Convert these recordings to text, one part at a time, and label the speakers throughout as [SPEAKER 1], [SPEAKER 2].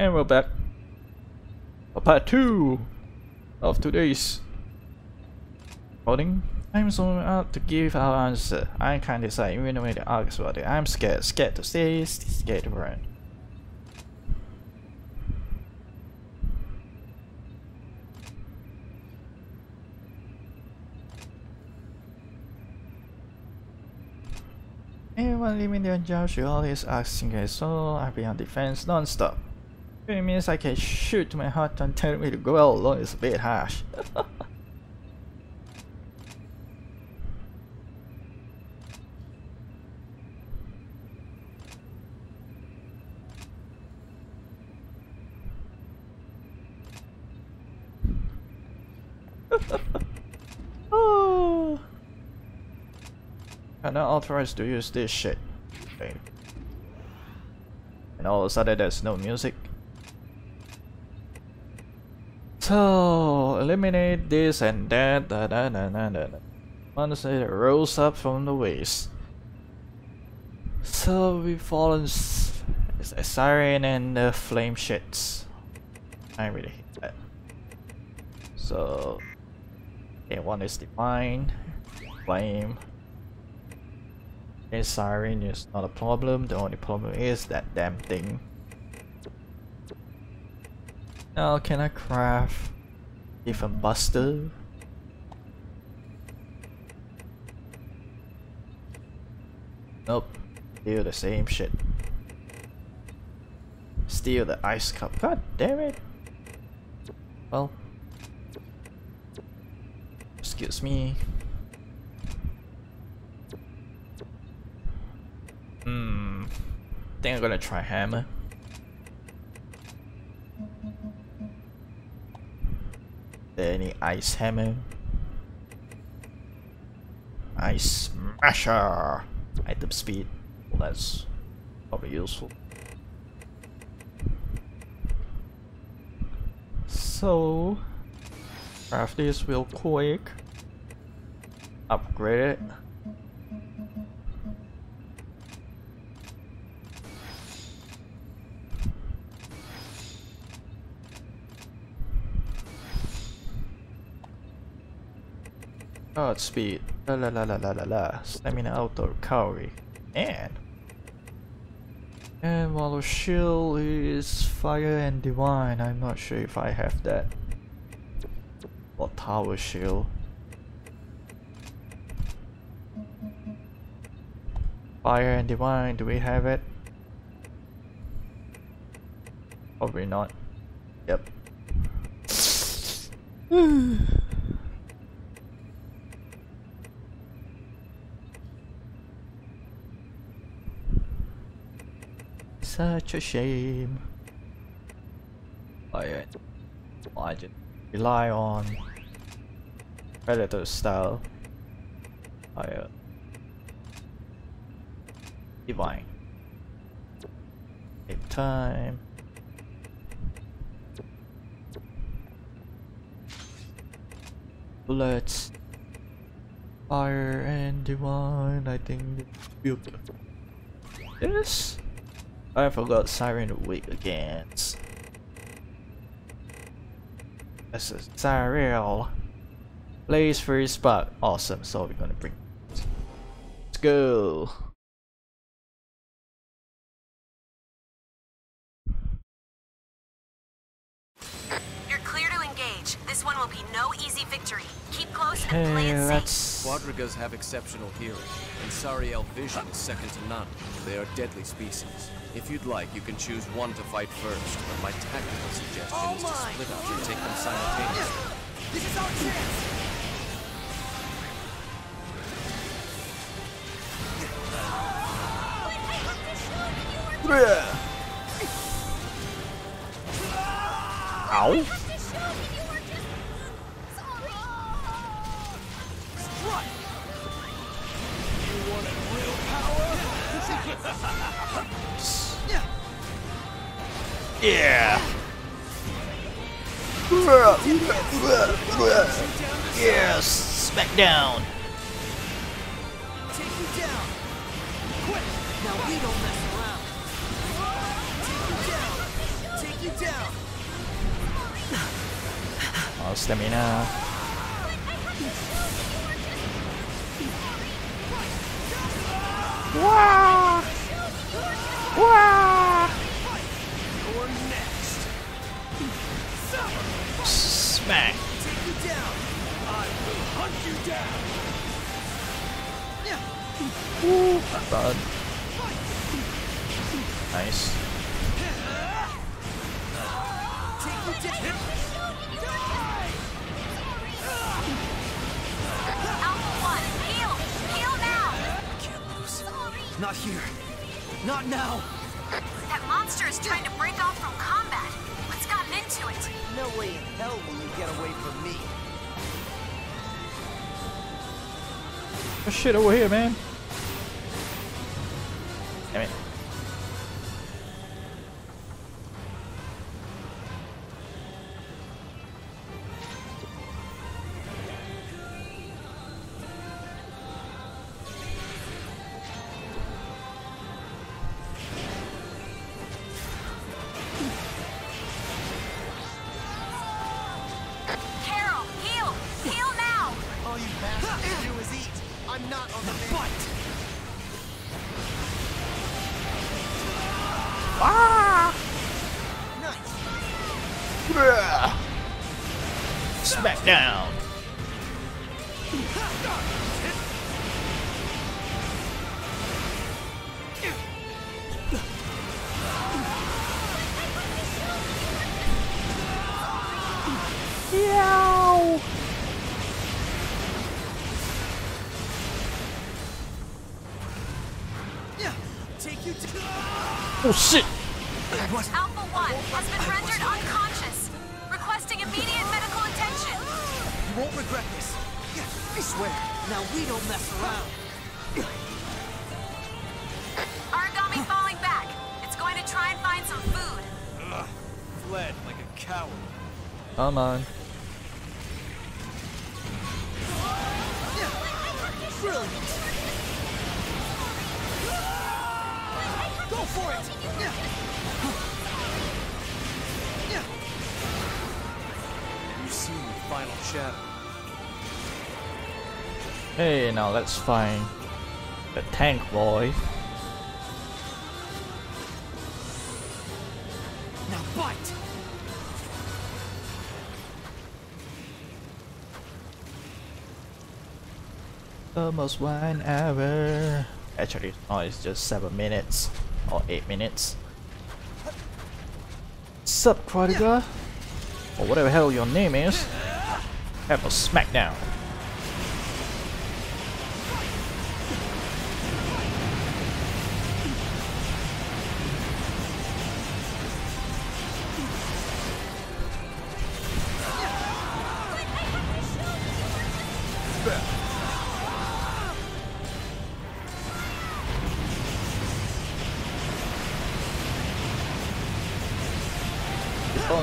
[SPEAKER 1] And we're back for part 2 of today's recording. I'm so out to give our answer. I can't decide even when they ask about it. I'm scared. Scared to stay, scared to run. Anyone leaving their job should always ask so I'll be on defense non-stop. It means I can shoot my heart and tell me to go out alone is a bit harsh. oh. I'm not authorized to use this shit. And all of a sudden there's no music. So eliminate this and that. Da, da, da, da, da. Once it rolls up from the waist. So we fall a siren and the flame shits. I really hate that. So okay, one is divine, flame. A siren is not a problem. The only problem is that damn thing. Now can I craft even buster? Nope. Still the same shit. Steal the ice cup. God damn it. Well. Excuse me. Hmm. Think I'm gonna try hammer. Any ice hammer? Ice smasher! Item speed. Well, that's probably useful. So, craft this real quick. Upgrade it. God speed. La la la la la la la. Stamina auto recovery. And and Wallow Shield is Fire and Divine. I'm not sure if I have that. Or Tower Shield. Fire and Divine, do we have it? Probably not. Yep. Such a shame. I, I just rely on Predator style. I, uh, divine. Time. Bullets. Fire and divine. I think build this. I forgot Siren Week again. This is Cyril. Blaze first spot. Awesome, so we're gonna bring Let's go.
[SPEAKER 2] You're clear to engage. This one will be no easy victory. Keep close and play it safe.
[SPEAKER 3] Quadrigas have exceptional hearing, and Sariel vision is second to none. They are deadly species. If you'd like, you can choose one to fight first, but my tactical suggestion
[SPEAKER 4] oh
[SPEAKER 3] is to oh split up and take them simultaneously.
[SPEAKER 4] This is our chance!
[SPEAKER 1] Ow. Down.
[SPEAKER 4] Take you down! Quick! Now we don't mess around! Take you down! Take you down.
[SPEAKER 1] Oh, stamina. Wah! Wah! Smack!
[SPEAKER 4] Hunt you down.
[SPEAKER 1] Woo! Bud. Nice.
[SPEAKER 4] Take you down.
[SPEAKER 2] Alpha 1, heal! Heal now!
[SPEAKER 4] Can't lose. Not here. Not now.
[SPEAKER 2] That monster is trying to break off from combat. What's gotten into it?
[SPEAKER 4] No way in hell will you get away from me.
[SPEAKER 1] Oh shit over here, man. Oh shit!
[SPEAKER 2] Alpha 1 has been rendered unconscious. Requesting immediate medical attention.
[SPEAKER 4] You won't regret this. Yeah, I swear. Now we don't mess around.
[SPEAKER 2] Aragami falling back. It's going to try and find some food.
[SPEAKER 3] Fled like a coward.
[SPEAKER 1] Come on. Hey, now let's find the tank boy.
[SPEAKER 4] Now bite.
[SPEAKER 1] Almost one hour. Actually, no, it's just seven minutes or eight minutes. Sup, Prodigal? Or whatever hell your name is. Have a smackdown.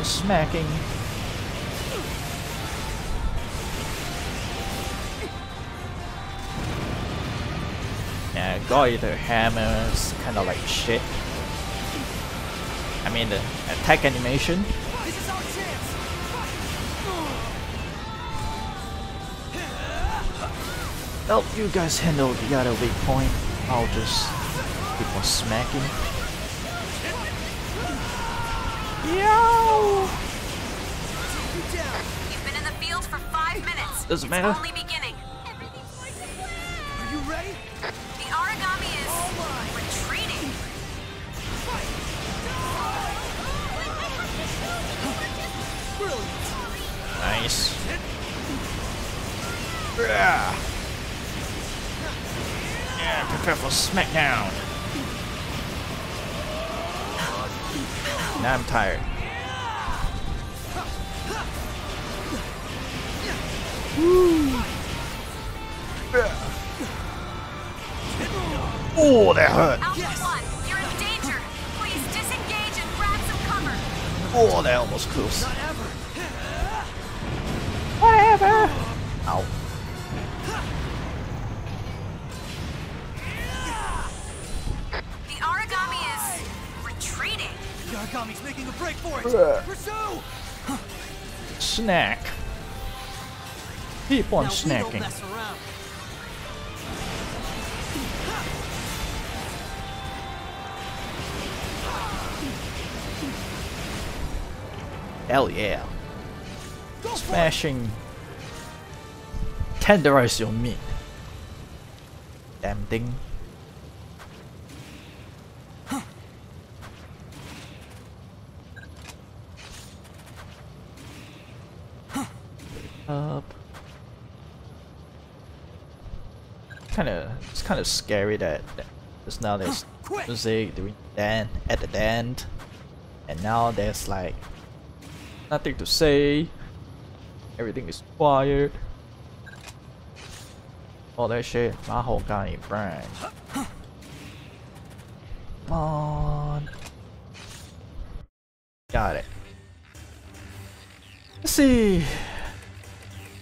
[SPEAKER 1] Smacking. Yeah, Goiter hammers kinda like shit. I mean the attack animation.
[SPEAKER 4] This is.
[SPEAKER 1] Help you guys handle the other weak point. I'll just keep on smacking. Yo!
[SPEAKER 4] You down.
[SPEAKER 2] You've been in the field for five minutes.
[SPEAKER 1] Doesn't
[SPEAKER 2] it's
[SPEAKER 1] matter.
[SPEAKER 2] only beginning.
[SPEAKER 4] Are you ready?
[SPEAKER 1] Nice. Yeah. Yeah, prepare for smackdown. Now I'm tired. Oh, that hurt.
[SPEAKER 2] Alpha
[SPEAKER 4] Yes.
[SPEAKER 2] 1, you're in danger. Please disengage and grab some cover.
[SPEAKER 1] Oh, that almost close.
[SPEAKER 4] Not.
[SPEAKER 1] Whatever. Ow.
[SPEAKER 2] The Aragami is retreating.
[SPEAKER 4] Gotta Akami's making a break for it!
[SPEAKER 1] Ugh.
[SPEAKER 4] Pursue!
[SPEAKER 1] Snack. Keep on
[SPEAKER 4] now we don't
[SPEAKER 1] snacking. Hell yeah.
[SPEAKER 4] Go for it!
[SPEAKER 1] Smashing. Tenderize your meat. Damn thing. Up. Kind of, it's kind of scary that just now there's music doing then at the end, and now there's like nothing to say. Everything is quiet. All that shit, my whole guy brain. Come on. Got it. Let's see.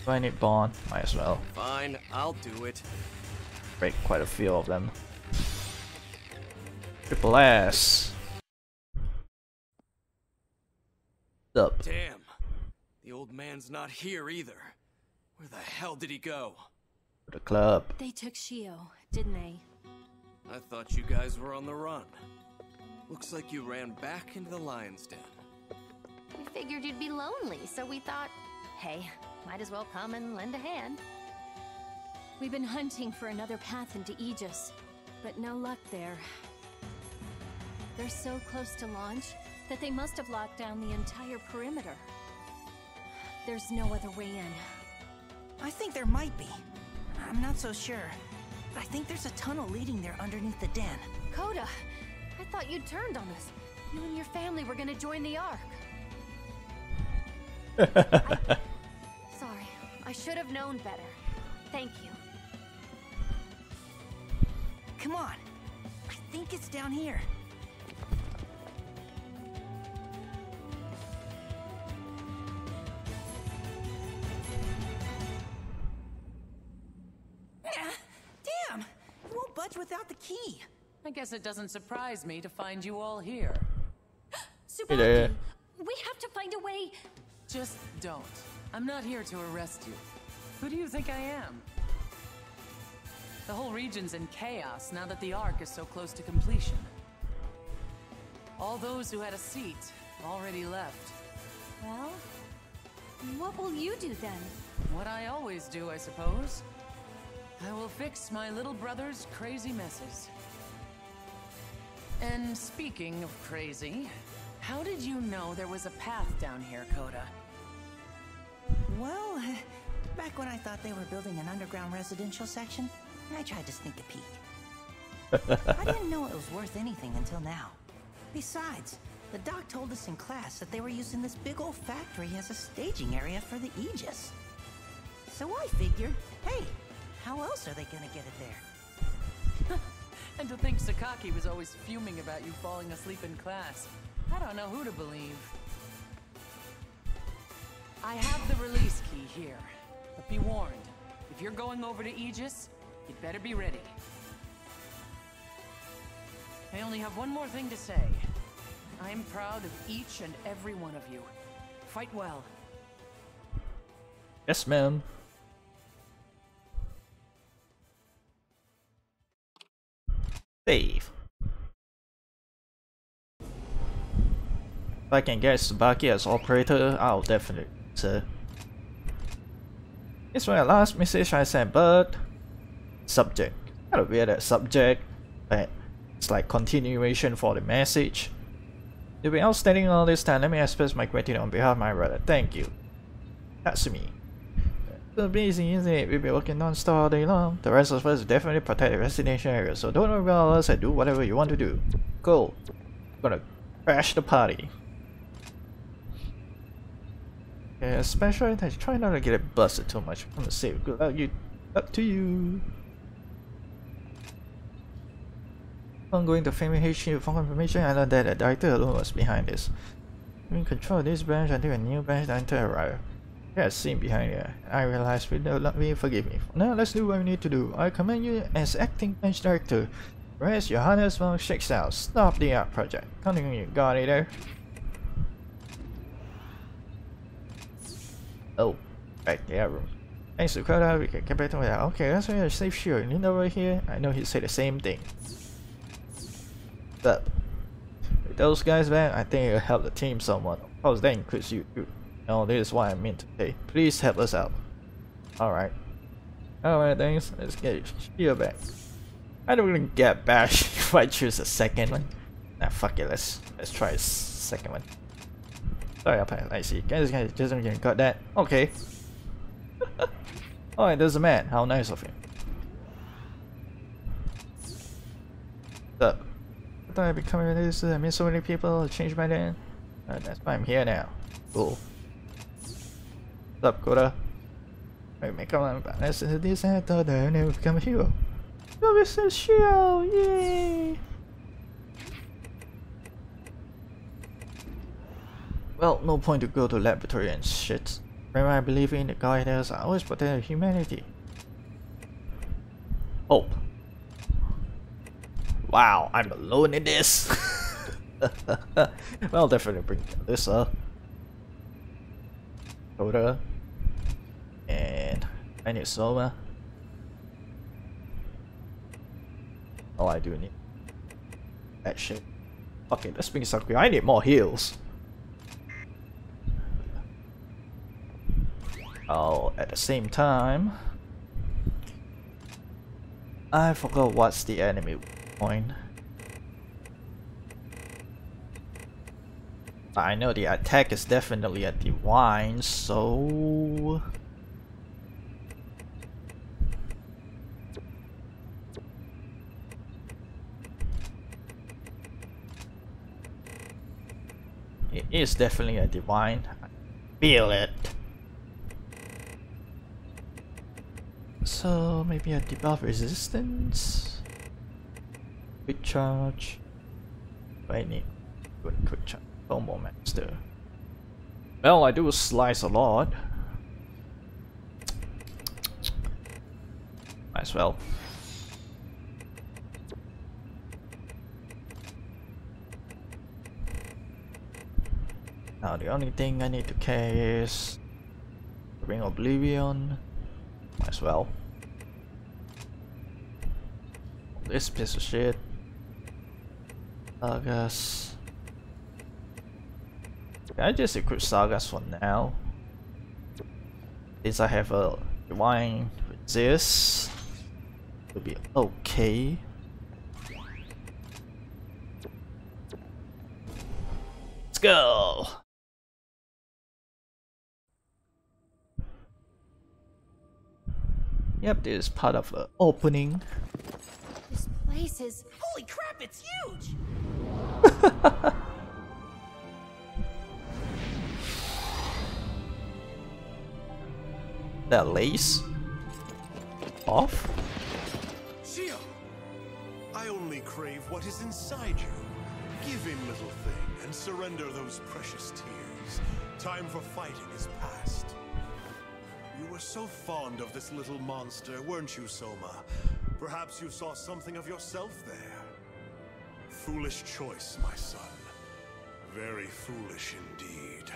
[SPEAKER 1] Do I need bond? Might as well.
[SPEAKER 3] Fine, I'll do it.
[SPEAKER 1] Break quite a few of them. Triple S. Up.
[SPEAKER 3] Damn. The old man's not here either. Where the hell did he go?
[SPEAKER 1] the club.
[SPEAKER 5] They took Shio, didn't they?
[SPEAKER 3] I thought you guys were on the run. Looks like you ran back into the lion's den.
[SPEAKER 5] We figured you'd be lonely, so we thought, hey, might as well come and lend a hand. We've been hunting for another path into Aegis, but no luck there. They're so close to launch that they must have locked down the entire perimeter. There's no other way in.
[SPEAKER 6] I think there might be. I'm not so sure. But I think there's a tunnel leading there underneath the den.
[SPEAKER 5] Kota, I thought you'd turned on us. You and your family were gonna join the Ark. I- Sorry, I should have known better. Thank you.
[SPEAKER 6] Come on. I think it's down here. Key.
[SPEAKER 7] I guess it doesn't surprise me to find you all here.
[SPEAKER 1] Hey there.
[SPEAKER 5] Tsubaki, we have to find a way.
[SPEAKER 7] Just don't. I'm not here to arrest you. Who do you think I am? The whole region's in chaos now that the Ark is so close to completion. All those who had a seat already left.
[SPEAKER 5] Well, what will you do then?
[SPEAKER 7] What I always do, I suppose. I will fix my little brother's crazy messes. And speaking of crazy, how did you know there was a path down here, Kota?
[SPEAKER 6] Well, back when I thought they were building an underground residential section, I tried to sneak a peek. I didn't know it was worth anything until now. Besides, the doc told us in class that they were using this big old factory as a staging area for the Aegis. So I figured, hey, how else are they gonna get it there?
[SPEAKER 7] And to think Sakaki was always fuming about you falling asleep in class. I don't know who to believe. I have the release key here. But be warned, if you're going over to Aegis, you'd better be ready. I only have one more thing to say. I am proud of each and every one of you. Fight well.
[SPEAKER 1] Yes, ma'am. Save. If I can get Tsubaki as operator, I'll definitely. So. It's my last message I sent, but subject. Kind of weird that subject, but it's like continuation for the message. You've been outstanding all this time. Let me express my gratitude on behalf of my brother. Thank you. That's me. Amazing, isn't it? We've been working non-stop all day long. The rest of us definitely protect the destination area, so don't worry about us and do whatever you want to do. Cool. Gonna crash the party. Yeah, special attention. Try not to get it busted too much. I'm gonna save. Good luck, you. Up to you. Ongoing the family HQ for information, I learned that the director alone was behind this. We control this branch until a new branch director arrives. Yeah, scene behind here. I realize we don't let me forgive me. Now let's do what we need to do. I commend you as acting bench director. Where's Johannes von Schicksal? Stop the Ark project. Continue, you got it there. Oh, right there room. Thanks to Crowder, we can get back to that. Okay, that's why I safe shield. You know right here? I know he said the same thing. But with those guys back, I think it'll help the team somewhat. Oh, of course, that includes you too. No, this is what I meant to say. Please help us out. Alright. Alright, thanks. Let's get shield back. I don't really get bashed if I choose a second one. Nah, fuck it. Let's let's try a second one. Sorry, I see. Guys, guys, just got that. Okay. oh, there's a man. How nice of him. What's up? I thought I'd be coming with this. I mean, so many people changed by then. Uh, that's why I'm here now. Cool. What's up, Kota? Wait, make up listen to this. I thought I never become a hero. Oh, it's a show! Yay! Well, no point to go to laboratory and shit. Remember I believe in the guidance, I always protect humanity. Hope. Wow, I'm alone in this. well, definitely bring Alisa. Kota. And I need Soma. Oh, I do need that shit. Okay, let's bring Sakuya. I need more heals. Oh, at the same time, I forgot what's the enemy point. I know the attack is definitely a divine, so... It is definitely a divine. I feel it. So maybe a debuff resistance? Quick charge. I need good quick charge. Oh, Combo master. Well, I do slice a lot. Might as well. Now the only thing I need to carry is Ring Oblivion. Might as well. This piece of shit. Sagas. Can I just equip Sagas for now? Since I have a Divine Resist. It'll be okay. Let's go! Yep, this is part of the opening.
[SPEAKER 5] This place is.
[SPEAKER 4] Holy crap, it's huge!
[SPEAKER 1] that lace off?
[SPEAKER 8] Shio! I only crave what is inside you. Give in, little thing, and surrender those precious tears. Time for fighting is past. You were so fond of this little monster, weren't you, Soma? Perhaps you saw something of yourself there. Foolish choice, my son. Very foolish indeed.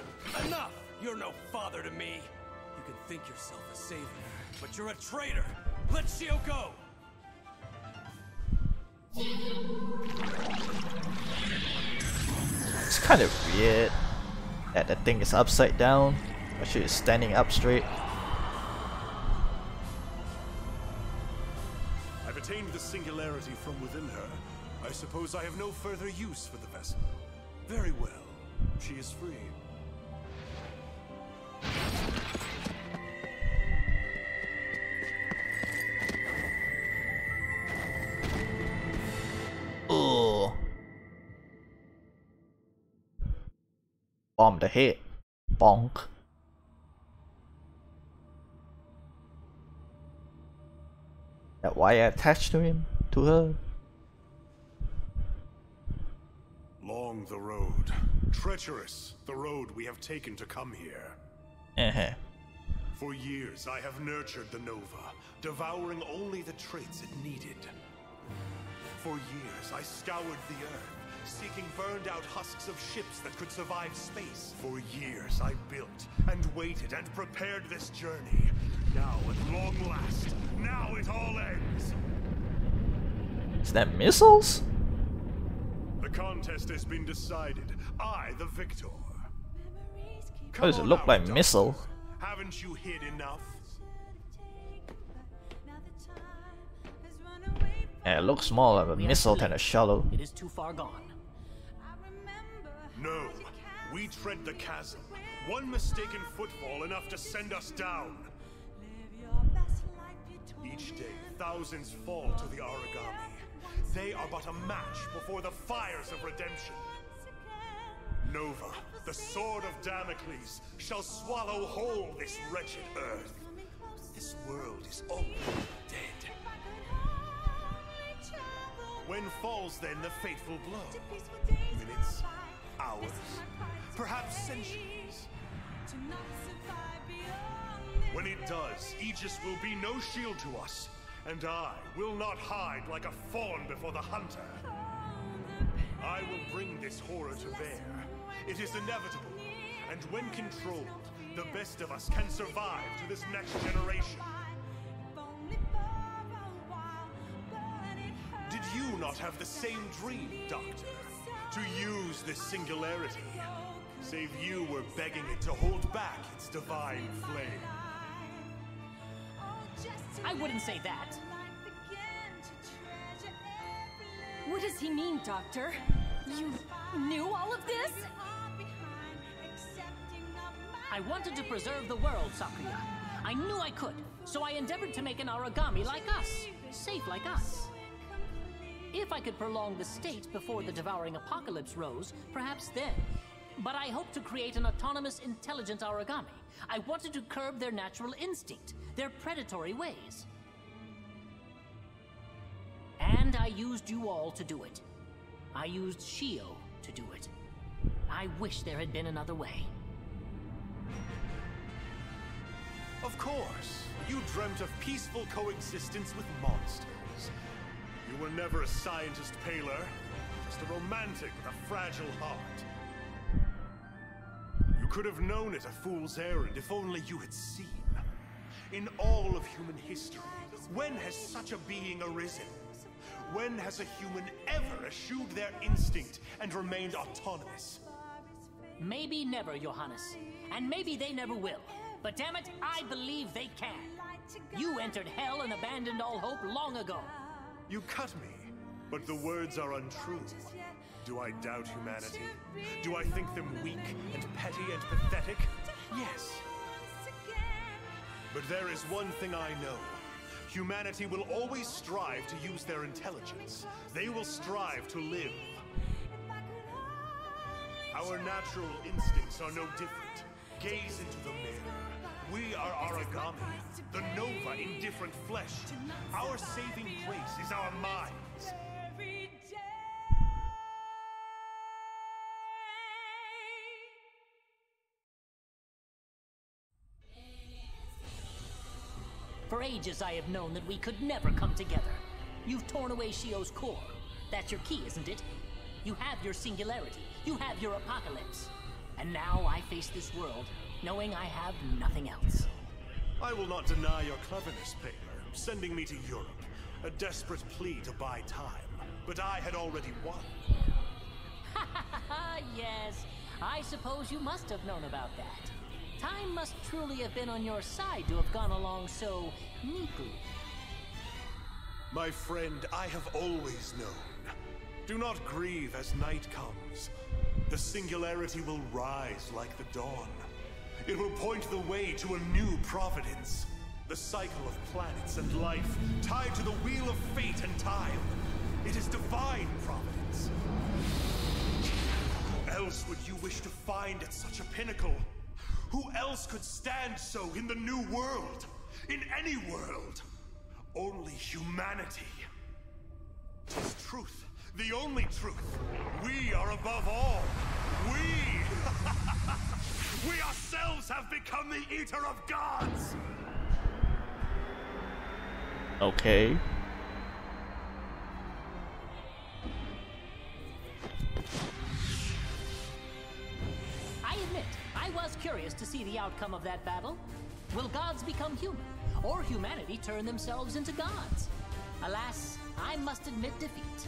[SPEAKER 3] Enough! You're no father to me! You can think yourself a savior, but you're a traitor! Let Shio go!
[SPEAKER 1] It's kind of weird that the thing is upside down, but she is standing up straight.
[SPEAKER 8] I've attained the singularity from within her. I suppose I have no further use for the vessel. Very well. She is free.
[SPEAKER 1] Bomb the head. Bonk. That wire attached to him? To her?
[SPEAKER 8] Long the road. Treacherous the road we have taken to come here.
[SPEAKER 1] Uh huh.
[SPEAKER 8] For years I have nurtured the Nova, devouring only the traits it needed. For years, I scoured the Earth, seeking burned-out husks of ships that could survive space. For years, I built and waited and prepared this journey. Now, at long last, now it all ends.
[SPEAKER 1] Is that missiles?
[SPEAKER 8] The contest has been decided. I, the victor.
[SPEAKER 1] How does it
[SPEAKER 8] Come
[SPEAKER 1] look like
[SPEAKER 8] out,
[SPEAKER 1] missile?
[SPEAKER 8] Haven't you hid enough?
[SPEAKER 1] Yeah, it looks more like a
[SPEAKER 9] We
[SPEAKER 1] missile
[SPEAKER 9] too
[SPEAKER 1] than a
[SPEAKER 9] late.
[SPEAKER 1] shuttle.
[SPEAKER 9] It is too far gone.
[SPEAKER 8] No. We tread the chasm. One mistaken footfall enough to send us down. Each day, thousands fall to the Aragami. They are but a match before the fires of redemption. Nova, the sword of Damocles, shall swallow whole this wretched earth. This world is already dead. When falls then the fateful blow? Minutes? Hours? Perhaps centuries? When it does, Aegis will be no shield to us, and I will not hide like a fawn before the hunter. I will bring this horror to bear. It is inevitable, and when controlled, the best of us can survive to this next generation. Did you not have the same dream, Doctor? To use this singularity? Save you were begging it to hold back its divine flame.
[SPEAKER 9] I wouldn't say that.
[SPEAKER 5] What does he mean, Doctor? You knew all of this?
[SPEAKER 9] I wanted to preserve the world, Sakuya. I knew I could, so I endeavored to make an Aragami like us, safe like us. If I could prolong the state before the devouring apocalypse rose, perhaps then. But I hope to create an autonomous, intelligent Aragami. I wanted to curb their natural instinct, their predatory ways. And I used you all to do it. I used Shio to do it. I wish there had been another way.
[SPEAKER 8] Of course, you dreamt of peaceful coexistence with monsters. You were never a scientist, Paylor. Just a romantic with a fragile heart. You could have known it a fool's errand if only you had seen. In all of human history, when has such a being arisen? When has a human ever eschewed their instinct and remained autonomous?
[SPEAKER 9] Maybe never, Johannes. And maybe they never will. But damn it, I believe they can. You entered hell and abandoned all hope long ago.
[SPEAKER 8] You cut me, but the words are untrue. Do I doubt humanity? Do I think them weak and petty and pathetic? Yes. But there is one thing I know. Humanity will always strive to use their intelligence. They will strive to live. Our natural instincts are no different. Gaze into the mirror. We are Aragami, the Nova in different flesh. Our saving place is our minds.
[SPEAKER 9] For ages I have known that we could never come together. You've torn away Shio's core. That's your key, isn't it? You have your singularity. You have your apocalypse. And now I face this world, knowing I have nothing else.
[SPEAKER 8] I will not deny your cleverness, Paylor, sending me to Europe. A desperate plea to buy time. But I had already won.
[SPEAKER 9] yes, I suppose you must have known about that. Time must truly have been on your side to have gone along so neatly.
[SPEAKER 8] My friend, I have always known. Do not grieve as night comes. The singularity will rise like the dawn. It will point the way to a new providence. The cycle of planets and life, tied to the wheel of fate and time. It is divine providence. Who else would you wish to find at such a pinnacle? Who else could stand so in the new world? In any world? Only humanity. Tis truth, the only truth. We are above all. We! we themselves have become the eater of gods.
[SPEAKER 1] Okay.
[SPEAKER 9] I admit, I was curious to see the outcome of that battle. Will gods become human, or humanity turn themselves into gods? Alas, I must admit defeat.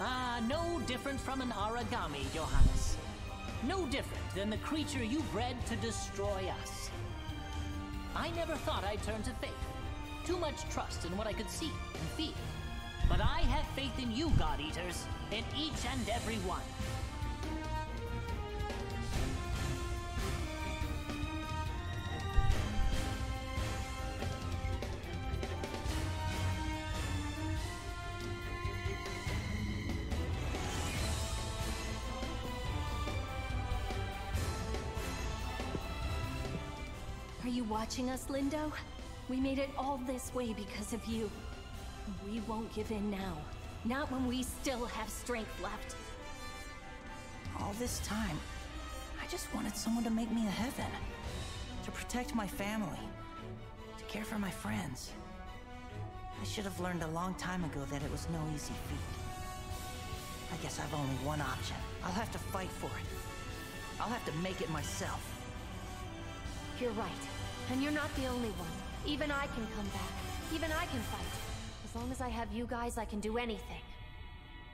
[SPEAKER 9] Ah, no different from an Aragami, Johannes. No different than the creature you bred to destroy us. I never thought I'd turn to faith. Too much trust in what I could see and feel. But I have faith in you, God Eaters, in each and every one.
[SPEAKER 5] You watching us, Lindow? We made it all this way because of you. We won't give in now. Not when we still have strength left.
[SPEAKER 6] All this time, I just wanted someone to make me a heaven. To protect my family. To care for my friends. I should have learned a long time ago that it was no easy feat. I guess I've only one option. I'll have to fight for it. I'll have to make it myself.
[SPEAKER 5] You're right. And you're not the only one. Even I can come back. Even I can fight. As long as I have you guys, I can do anything.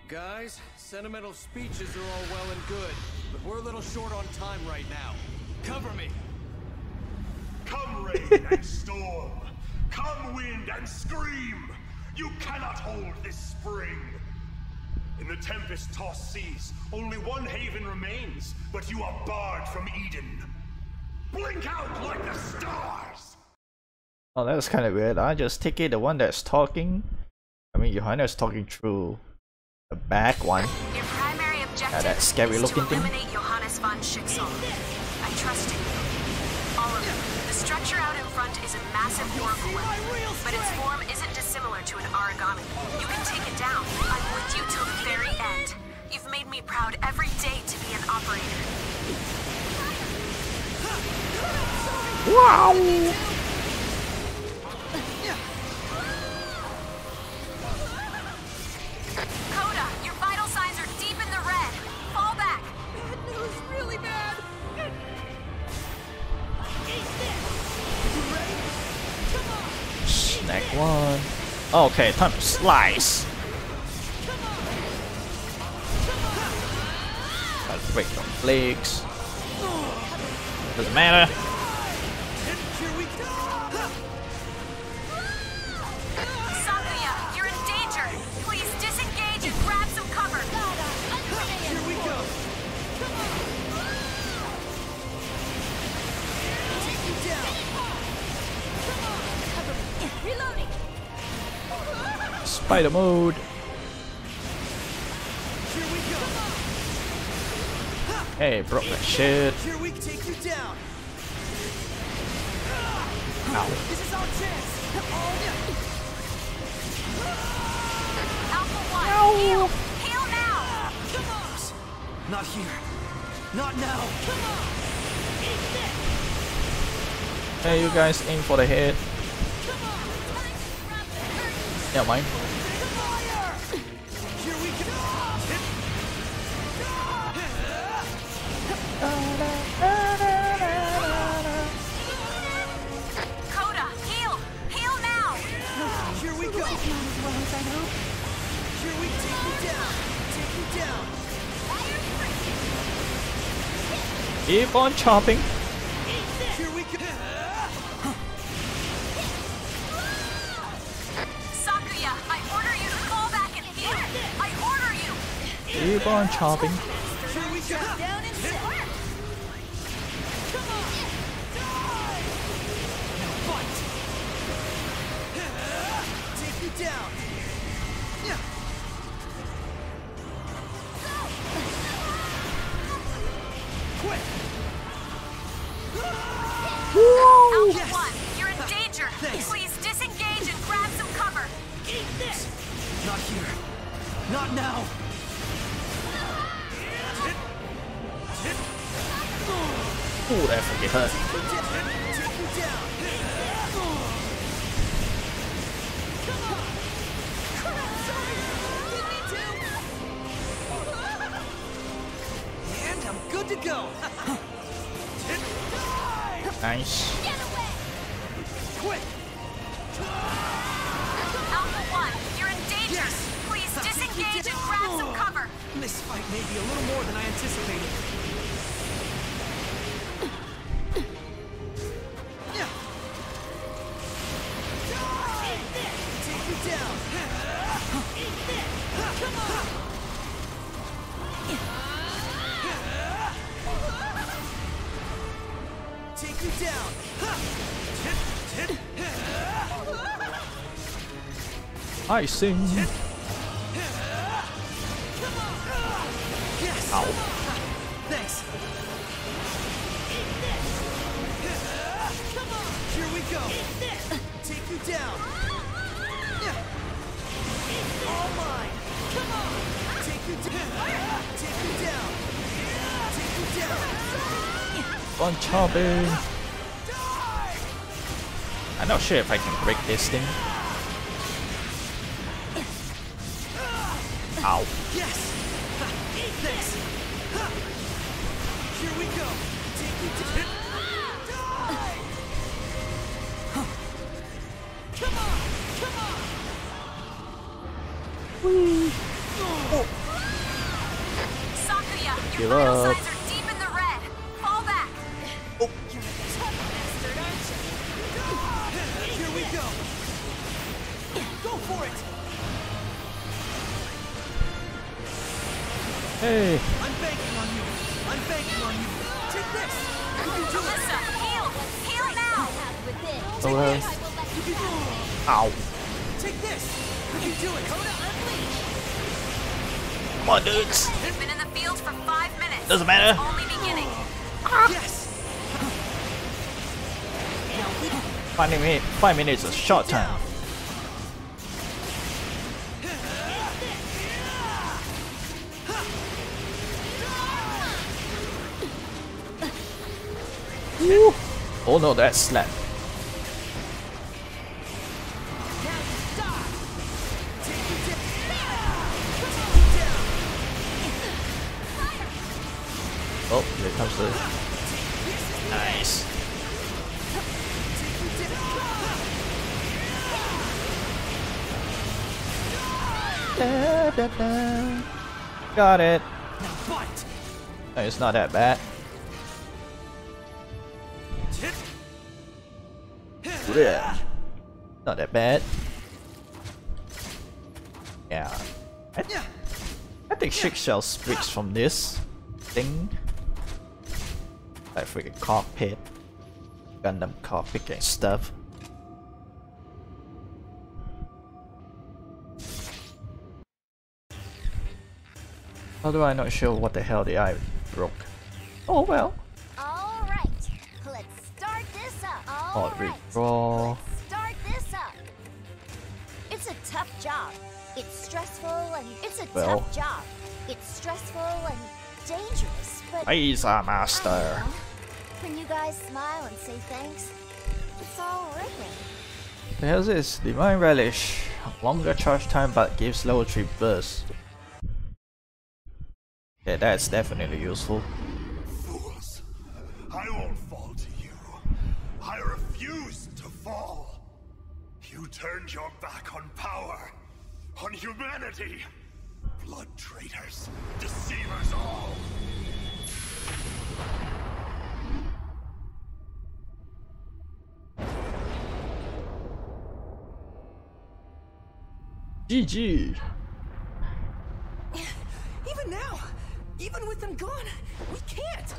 [SPEAKER 3] Guys, sentimental speeches are all well and good, but we're a little short on time right now. Cover me!
[SPEAKER 8] Come rain and storm! Come wind and scream! You cannot hold this spring! In the tempest-tossed seas, only one haven remains, but you are barred from Eden. Blink out like the stars!
[SPEAKER 1] Oh, that's kind of weird. I just take it the one that's talking. I mean, Johanna is talking through the back one.
[SPEAKER 2] Your primary objective
[SPEAKER 1] that scary
[SPEAKER 2] is
[SPEAKER 1] looking
[SPEAKER 2] to
[SPEAKER 1] thing.
[SPEAKER 2] Johannes von Schicksal. I trust in you. All of you. The structure out in front is a massive oracle weapon, but its form isn't dissimilar to an Aragami. You can take it down. I'm with you till the very end. You've made me proud every day to be an operator.
[SPEAKER 1] Wow!
[SPEAKER 2] Kota, your vital signs are deep in the red. Fall back.
[SPEAKER 4] Bad news, really bad.
[SPEAKER 1] Snack one. Okay, time to slice. Gotta break the flakes. Doesn't matter.
[SPEAKER 2] Sakuya, you're in danger. Please disengage and grab some cover.
[SPEAKER 4] Here we go. Take you down.
[SPEAKER 5] Reloading!
[SPEAKER 1] Spider mode.
[SPEAKER 4] Here we go.
[SPEAKER 1] Hey, broke my shit.
[SPEAKER 4] Here we down.
[SPEAKER 1] Ow.
[SPEAKER 4] This is our chance.
[SPEAKER 2] Alpha One, heal. Heal now. Come on.
[SPEAKER 4] Not here. Not now. Come on.
[SPEAKER 1] Hey, you guys aim for the head. Yeah, mine.
[SPEAKER 4] Here
[SPEAKER 1] Keep on chopping.
[SPEAKER 4] Here we go.
[SPEAKER 2] Sakuya, I order you to fall back and heal. I order you.
[SPEAKER 1] Keep on chopping. Nice.
[SPEAKER 4] Quick!
[SPEAKER 2] Alpha 1, you're in danger.
[SPEAKER 4] Yes!
[SPEAKER 2] Please
[SPEAKER 4] I
[SPEAKER 2] disengage and grab some cover.
[SPEAKER 4] This fight may be a little more than I anticipated.
[SPEAKER 1] I sing.
[SPEAKER 4] Yes.
[SPEAKER 1] Ow.
[SPEAKER 4] Thanks. Come on. Here we go. Take you down. All mine. Come on. Take you down. Take you down. Take you down.
[SPEAKER 1] One chopping. I'm not sure if I can break this thing.
[SPEAKER 4] Here we go. Go for it.
[SPEAKER 1] Hey.
[SPEAKER 4] I'm banking on you. I'm banking on you. Take this. You can do it.
[SPEAKER 2] Heal. Heal now.
[SPEAKER 1] Oh, well.
[SPEAKER 4] You can do it.
[SPEAKER 1] Ow.
[SPEAKER 4] Take this. You can do it.
[SPEAKER 1] Come on, dudes.
[SPEAKER 2] You've been in the field for five minutes.
[SPEAKER 1] Doesn't matter.
[SPEAKER 2] It's only beginning.
[SPEAKER 4] Yes.
[SPEAKER 1] Five minutes. Five minutes is a short time. Oh no, that slap. Da, da. Got it. It's not that bad. Not that bad. Yeah. I, I think Shake Shell speaks from this thing. Like freaking cockpit. Gundam cockpit and stuff. Although I'm not sure what the hell the eye broke. Oh well.
[SPEAKER 10] All right, let's start this up.
[SPEAKER 1] Oh,
[SPEAKER 10] All right,
[SPEAKER 1] redraw.
[SPEAKER 10] let's start this up. It's a tough job. It's stressful and it's a
[SPEAKER 1] Well.
[SPEAKER 10] tough job. It's stressful and dangerous, but
[SPEAKER 1] Laser
[SPEAKER 10] I
[SPEAKER 1] Master.
[SPEAKER 10] When you guys smile and say thanks, it's all worth it.
[SPEAKER 1] The this? Divine Relish. Longer charge time but gives level 3 burst. Yeah, that's definitely useful.
[SPEAKER 8] Fools. I won't fall to you. I refuse to fall. You turned your back on power, on humanity. Blood traitors, deceivers all.
[SPEAKER 1] GG!
[SPEAKER 4] Even now, even with them gone, we can't.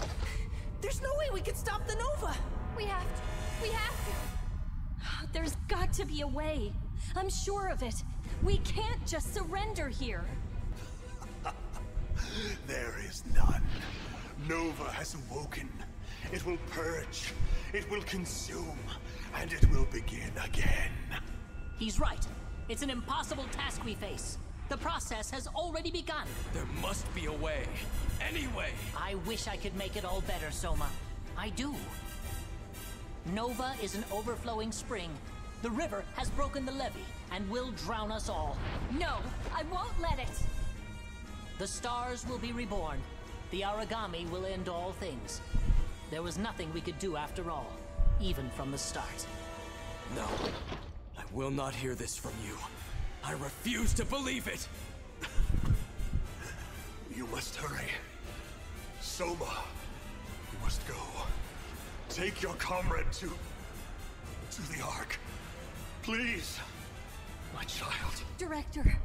[SPEAKER 4] There's no way we can stop the Nova.
[SPEAKER 5] We have to. We have to. There's got to be a way. I'm sure of it. We can't just surrender here.
[SPEAKER 8] There is none. Nova has awoken. It will purge. It will consume. And it will begin again.
[SPEAKER 9] He's right. It's an impossible task we face. The process has already begun.
[SPEAKER 3] There must be a way. Any way.
[SPEAKER 9] I wish I could make it all better, Soma. I do. Nova is an overflowing spring. The river has broken the levee and will drown us all.
[SPEAKER 5] No, I won't let it.
[SPEAKER 9] The stars will be reborn. The Aragami will end all things. There was nothing we could do after all. even from the start.
[SPEAKER 3] No. I will not hear this from you. I refuse to believe it!
[SPEAKER 8] You must hurry. Soma, you must go. Take your comrade to... to the Ark. Please. My child.
[SPEAKER 5] Director.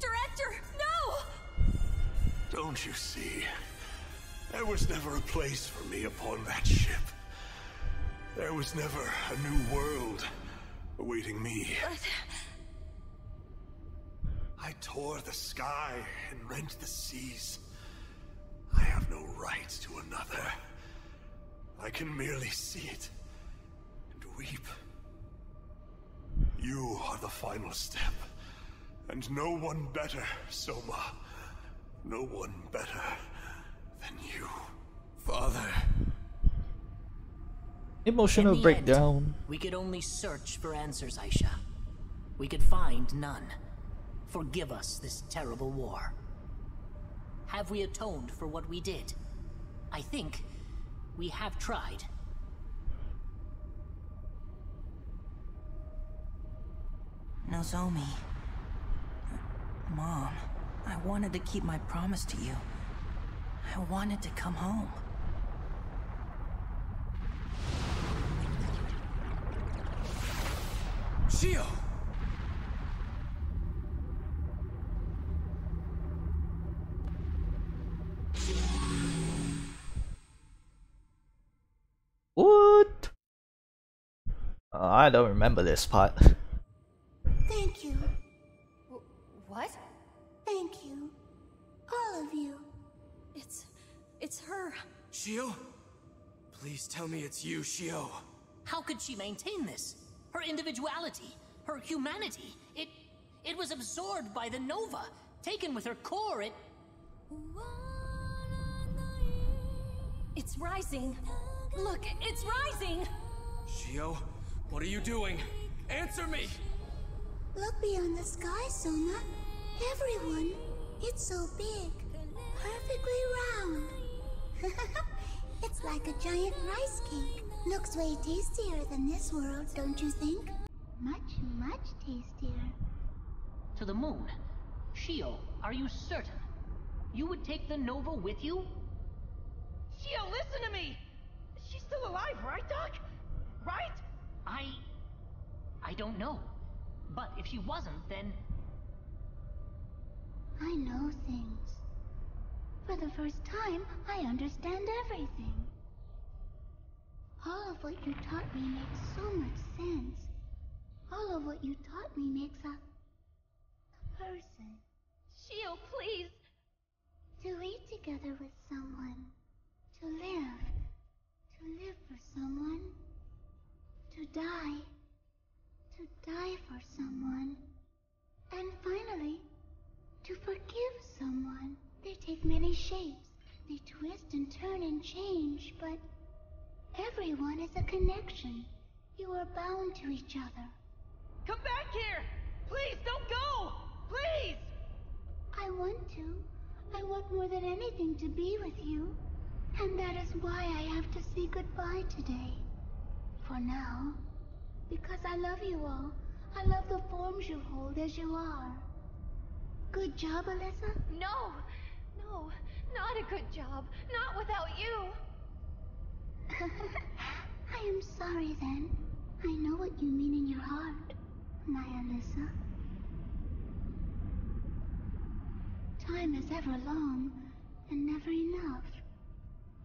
[SPEAKER 5] Director, no!
[SPEAKER 8] Don't you see? There was never a place for me upon that ship. There was never a new world awaiting me. I tore the sky and rent the seas. I have no right to another. I can merely see it and weep. You are the final step, and no one better, Soma. No one better than you.
[SPEAKER 3] Father.
[SPEAKER 1] Emotional
[SPEAKER 9] In the
[SPEAKER 1] breakdown.
[SPEAKER 9] End, we could only search for answers, Aisha. We could find none. Forgive us this terrible war. Have we atoned for what we did? I think we have tried.
[SPEAKER 6] Nozomi. Mom, I wanted to keep my promise to you. I wanted to come home.
[SPEAKER 3] Shio!
[SPEAKER 1] I don't remember this part.
[SPEAKER 10] Thank you.
[SPEAKER 5] What?
[SPEAKER 10] Thank you. All of you.
[SPEAKER 5] It's. it's her.
[SPEAKER 3] Shio? Please tell me it's you, Shio.
[SPEAKER 9] How could she maintain this? Her individuality, her humanity, it it was absorbed by the Nova, taken with her core, it
[SPEAKER 5] It's rising. Look, it's rising!
[SPEAKER 3] Shio, what are you doing? Answer me!
[SPEAKER 10] Look beyond the sky, Soma. Everyone. It's so big. Perfectly round. it's like a giant rice cake. Looks way tastier than this world, don't you think? Much, much tastier.
[SPEAKER 9] to the moon. Shio, are you certain? You would take the Nova with you?
[SPEAKER 11] Shio, listen to me! She's still alive, right, Doc? Right?
[SPEAKER 9] I I don't know. But if she wasn't, then
[SPEAKER 10] I know things. For the first time, I understand everything. All of what you taught me makes so much sense. All of what you taught me makes a, a person.
[SPEAKER 5] Shio, please!
[SPEAKER 10] To eat together with someone. To live. To live for someone. To die. To die for someone. And finally, to forgive someone. They take many shapes. They twist and turn and change, but everyone is a connection. You are bound to each other.
[SPEAKER 11] Come back here! Please, don't go! Please!
[SPEAKER 10] I want to. I want more than anything to be with you. And that is why I have to say goodbye today. For now. Because I love you all. I love the forms you hold as you are. Good job, Alisa?
[SPEAKER 5] No! No, not a good job. Not without you!
[SPEAKER 10] I am sorry then. I know what you mean in your heart, my Alisa. Time is ever long and never enough.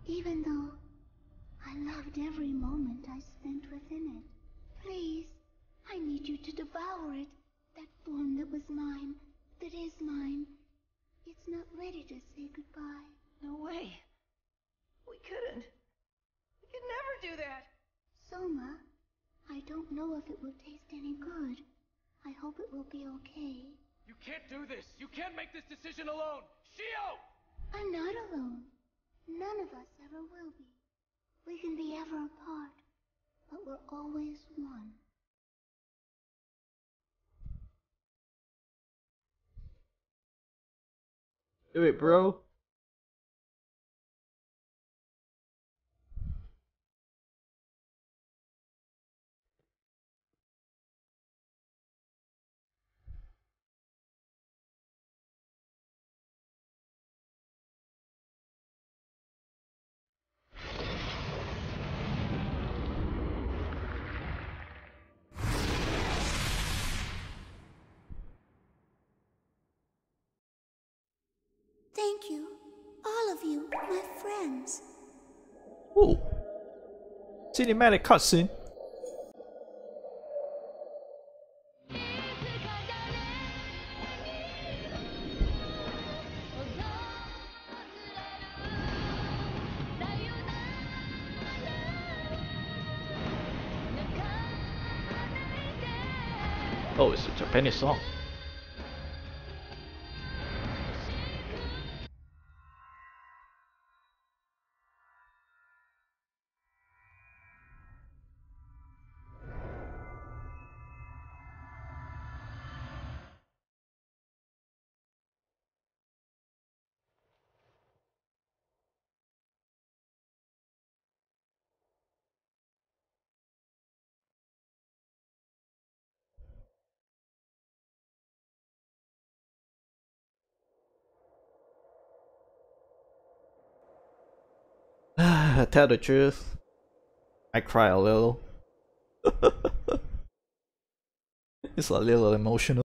[SPEAKER 10] Even though I loved every moment I spent within it. Please, I need you to devour it. That form that was mine, that is mine. It's not ready to say goodbye.
[SPEAKER 11] No way. We couldn't. We could never do that.
[SPEAKER 10] Soma, I don't know if it will taste any good. I hope it will be okay.
[SPEAKER 3] You can't do this! You can't make this decision alone! Shio!
[SPEAKER 10] I'm not alone. None of us ever will be. We can be ever apart, but we're always one.
[SPEAKER 1] Do it, bro.
[SPEAKER 10] Thank you, all of you, my friends.
[SPEAKER 1] Ooh. Cinematic cutscene. Oh, it's a Japanese song. Tell the truth, I cry a little. it's a little emotional.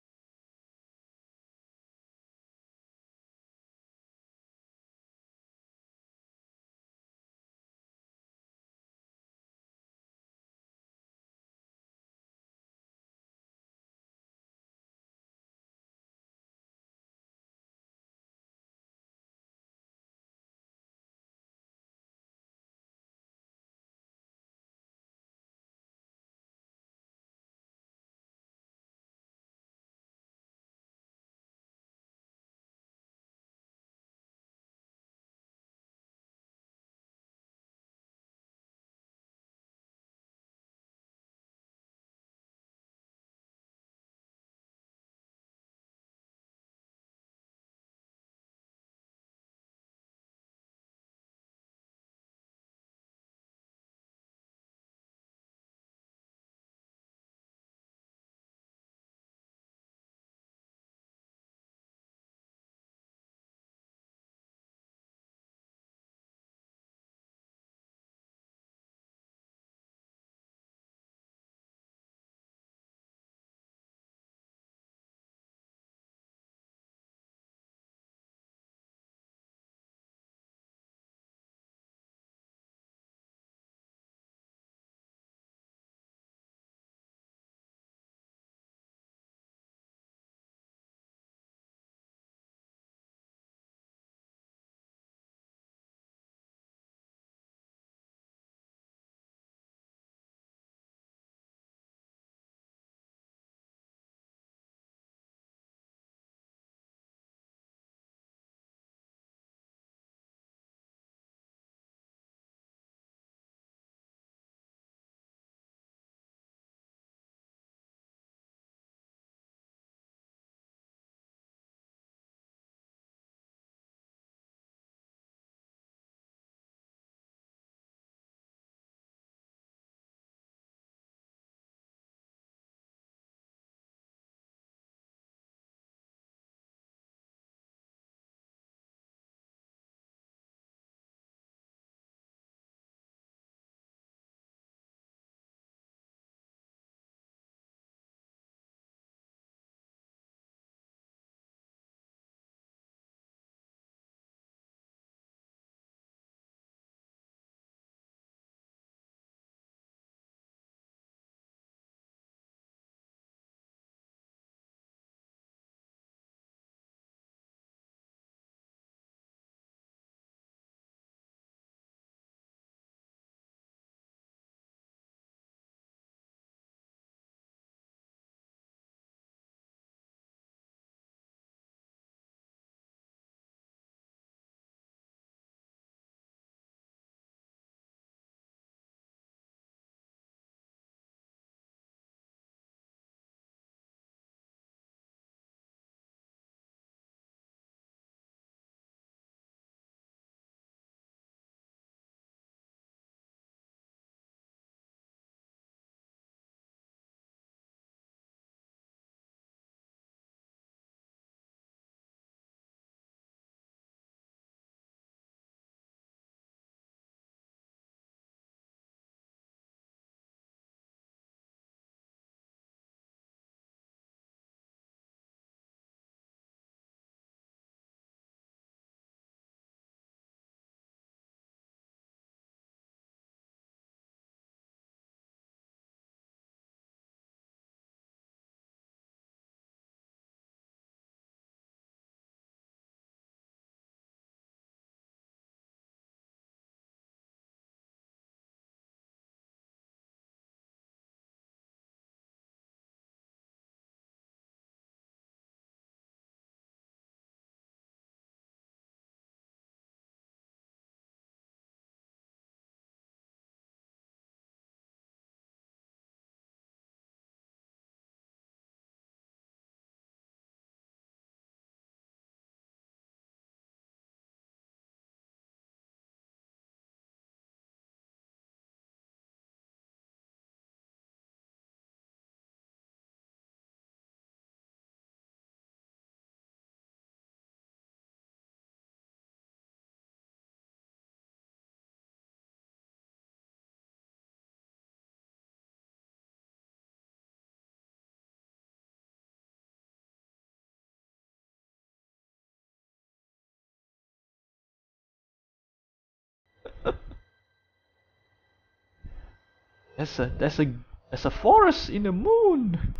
[SPEAKER 1] There's a there's a there's a forest in the moon.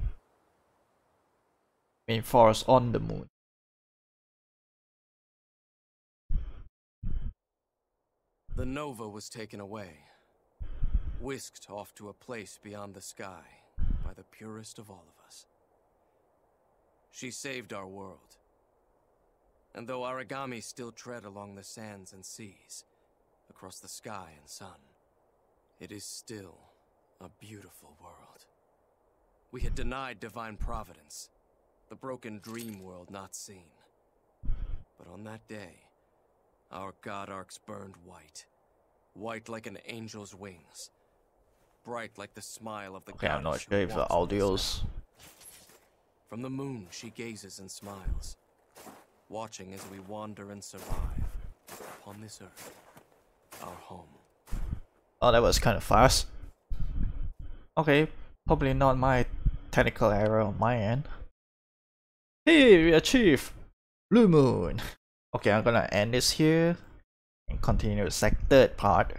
[SPEAKER 1] I mean forest on the moon.
[SPEAKER 3] The Nova was taken away, whisked off to a place beyond the sky by the purest of all of us. She saved our world. And though Aragami still tread along the sands and seas, across the sky and sun, it is still a beautiful world. We had denied divine providence, the broken dream world not seen. But on that day, our god arcs burned white. White like an angel's wings. Bright like the smile of the
[SPEAKER 1] Okay, I'm not sure if the
[SPEAKER 3] walks on the
[SPEAKER 1] audios.
[SPEAKER 3] From the moon she gazes and smiles, watching as we wander and survive upon this earth, our home.
[SPEAKER 1] Oh, that was kind of fast. Okay, probably not my technical error on my end. Hey, we achieved Blue Moon. Okay, I'm gonna end this here and continue the sec third part